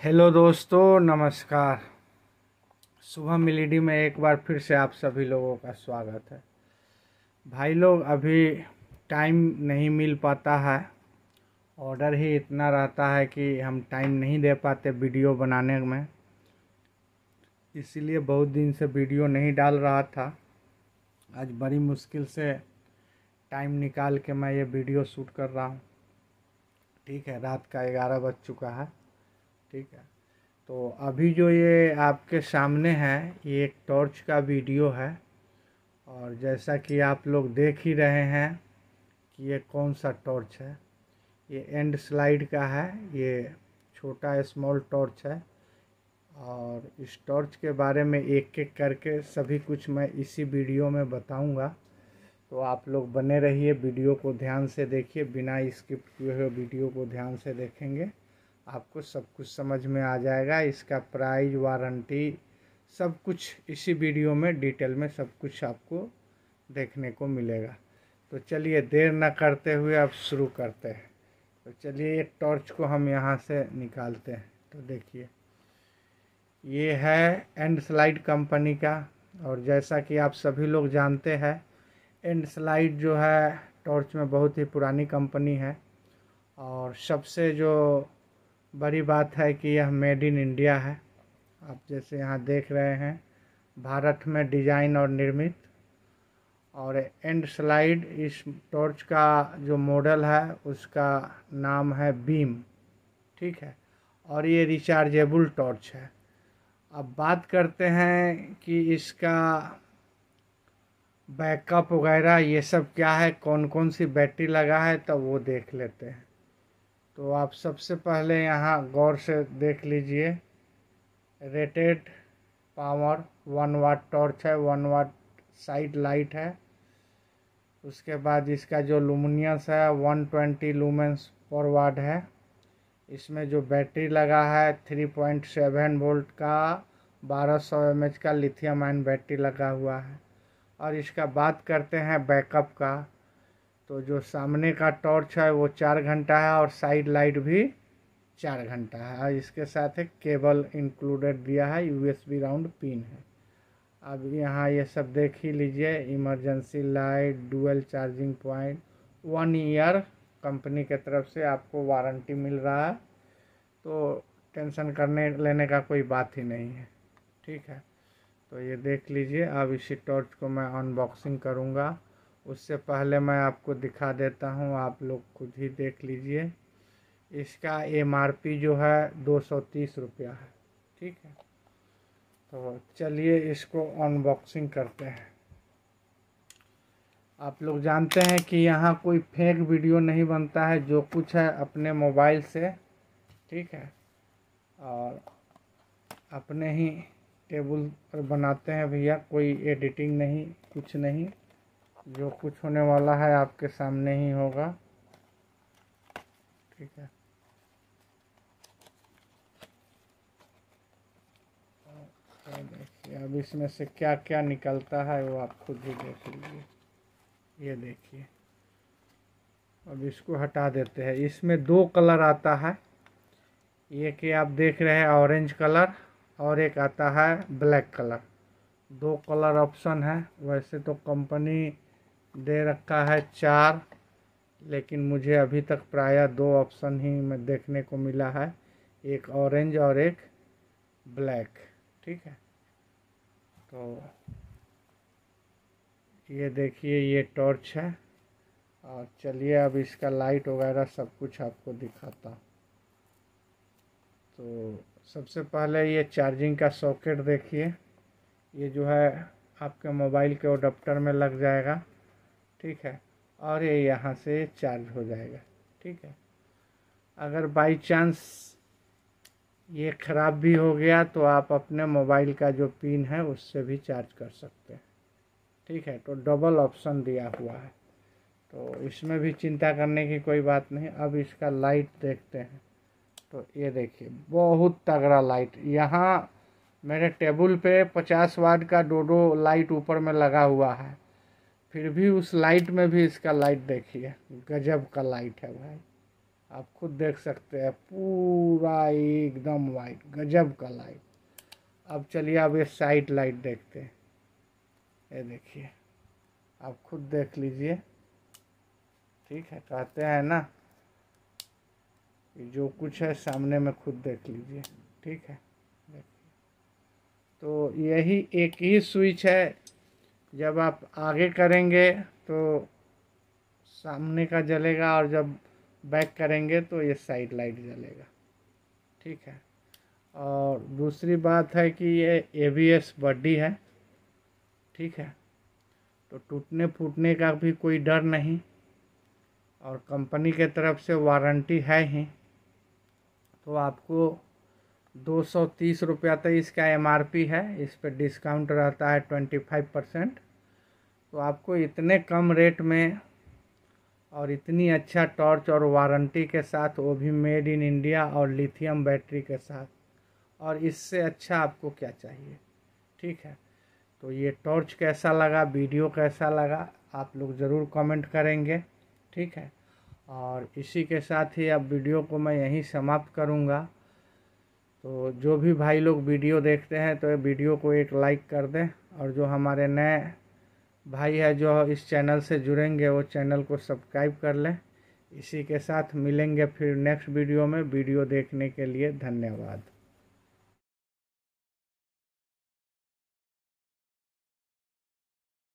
Hello दोस्तों, नमस्कार। सुबह मिलीडी में एक बार फिर से आप सभी लोगों का स्वागत है। भाई लोग, अभी टाइम नहीं मिल पाता है। ऑर्डर ही इतना रहता है कि हम टाइम नहीं दे पाते वीडियो बनाने में। इसीलिए बहुत दिन से वीडियो नहीं डाल रहा था। आज बड़ी मुश्किल से टाइम निकाल के मैं ये वीडियो शूट कर रहा हूँ। ठीक है, रात का ग्यारह बज चुका है। ठीक है। तो अभी जो ये आपके सामने है, ये एक टॉर्च का वीडियो है और जैसा कि आप लोग देख ही रहे हैं कि ये कौन सा टॉर्च है। ये एंड स्लाइड का है, ये छोटा स्मॉल टॉर्च है और इस टॉर्च के बारे में एक एक करके सभी कुछ मैं इसी वीडियो में बताऊँगा। तो आप लोग बने रहिए, वीडियो को ध्यान से देखिए, बिना स्किप किए हुए वीडियो को ध्यान से देखेंगे। आपको सब कुछ समझ में आ जाएगा। इसका प्राइस, वारंटी, सब कुछ इसी वीडियो में, डिटेल में सब कुछ आपको देखने को मिलेगा। तो चलिए, देर न करते हुए अब शुरू करते हैं। तो चलिए, एक टॉर्च को हम यहाँ से निकालते हैं। तो देखिए, ये है एंड स्लाइड कंपनी का। और जैसा कि आप सभी लोग जानते हैं, एंड स्लाइड जो है, टॉर्च में बहुत ही पुरानी कंपनी है। और सबसे जो बड़ी बात है कि यह मेड इन इंडिया है। आप जैसे यहाँ देख रहे हैं, भारत में डिज़ाइन और निर्मित और एंड स्लाइड इस टॉर्च का जो मॉडल है, उसका नाम है बीम। ठीक है? और ये रिचार्जेबल टॉर्च है। अब बात करते हैं कि इसका बैकअप वगैरह ये सब क्या है कौन कौन सी बैटरी लगा है तो वो देख लेते हैं। तो आप सबसे पहले यहाँ गौर से देख लीजिए। Rated power one watt torch है वन वाट साइड लाइट है। उसके बाद इसका जो लुमिनियस है वन ट्वेंटी लूमेंस पर वाट है। इसमें जो बैटरी लगा है थ्री पॉइंट सेवन वोल्ट का, बारह सौ एम का लिथियम आयन बैटरी लगा हुआ है। और इसका बात करते हैं बैकअप का। तो जो सामने का टॉर्च है वो चार घंटा है और साइड लाइट भी चार घंटा है। इसके साथ एक केबल इंक्लूडेड दिया है यूएसबी राउंड पिन है। अब यहाँ ये सब देख ही लीजिए emergency light dual charging point one year company के तरफ़ से आपको वारंटी मिल रहा है। तो टेंशन करने, लेने का कोई बात ही नहीं है। ठीक है? तो ये देख लीजिए, अब इसी टॉर्च को मैं अनबॉक्सिंग करूँगा। उससे पहले मैं आपको दिखा देता हूँ, आप लोग खुद ही देख लीजिए। इसका एम आर पी जो है, दो सौ तीस रुपया है। ठीक है? तो चलिए इसको अनबॉक्सिंग करते हैं। आप लोग जानते हैं कि यहाँ कोई फेक वीडियो नहीं बनता है, जो कुछ है अपने मोबाइल से। ठीक है? और अपने ही टेबल पर बनाते हैं भैया, कोई एडिटिंग नहीं, कुछ नहीं। जो कुछ होने वाला है आपके सामने ही होगा। ठीक है। देखिए, अब इसमें से क्या क्या निकलता है वो आप खुद ही देख लीजिए। ये देखिए। अब इसको हटा देते हैं। इसमें दो कलर आता है। ये कि आप देख रहे हैं ऑरेंज कलर और एक आता है ब्लैक कलर। दो कलर ऑप्शन है। वैसे तो कंपनी दे रखा है चार, लेकिन मुझे अभी तक प्रायः दो ऑप्शन ही में देखने को मिला है। एक ऑरेंज और एक ब्लैक ठीक है? तो ये देखिए, ये टॉर्च है। और चलिए, अब इसका लाइट वगैरह सब कुछ आपको दिखाता हूँ। तो सबसे पहले ये चार्जिंग का सॉकेट देखिए। ये जो है, आपके मोबाइल के अडोप्टर में लग जाएगा। ठीक है? और ये यहाँ से चार्ज हो जाएगा, ठीक है? अगर बाई चांस ये ख़राब भी हो गया तो आप अपने मोबाइल का जो पिन है उससे भी चार्ज कर सकते हैं, ठीक है? तो डबल ऑप्शन दिया हुआ है। तो इसमें भी चिंता करने की कोई बात नहीं। अब इसका लाइट देखते हैं। तो ये देखिए, बहुत तगड़ा लाइट यहाँ मेरे टेबल पे पचास वाट का दो लाइट ऊपर में लगा हुआ है। फिर भी उस लाइट में भी इसका लाइट देखिए, गजब का लाइट है भाई। आप खुद देख सकते हैं, पूरा एकदम वाइट गजब का लाइट अब चलिए अब ये साइड लाइट देखते हैं। ये देखिए, आप खुद देख लीजिए। ठीक है, कहते हैं ना जो कुछ है सामने में खुद देख लीजिए। ठीक है, देखिए। तो यही एक ही स्विच है जब आप आगे करेंगे तो सामने का जलेगा और जब बैक करेंगे तो ये साइड लाइट जलेगा। ठीक है? और दूसरी बात है कि ये ए बी एस बड्डी है। ठीक है? तो टूटने फूटने का भी कोई डर नहीं। और कंपनी के तरफ़ से वारंटी है ही। तो आपको दो सौ तीस रुपया तो इसका एम आर पी है, इस पर डिस्काउंट रहता है ट्वेंटी फाइव परसेंट तो आपको इतने कम रेट में और इतनी अच्छा टॉर्च और वारंटी के साथ, वो भी मेड इन इंडिया और लिथियम बैटरी के साथ। और इससे अच्छा आपको क्या चाहिए? ठीक है? तो ये टॉर्च कैसा लगा? वीडियो कैसा लगा? आप लोग ज़रूर कमेंट करेंगे। ठीक है? और इसी के साथ ही अब वीडियो को मैं यहीं समाप्त करूँगा। तो जो भी भाई लोग वीडियो देखते हैं तो वीडियो को एक लाइक कर दें। और जो हमारे नए भाई है, जो इस चैनल से जुड़ेंगे, वो चैनल को सब्सक्राइब कर लें। इसी के साथ मिलेंगे फिर नेक्स्ट वीडियो में। वीडियो देखने के लिए धन्यवाद।